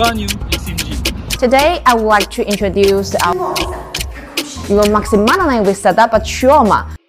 brand new Today, I would like to introduce our 이건 막시만한 set up a trauma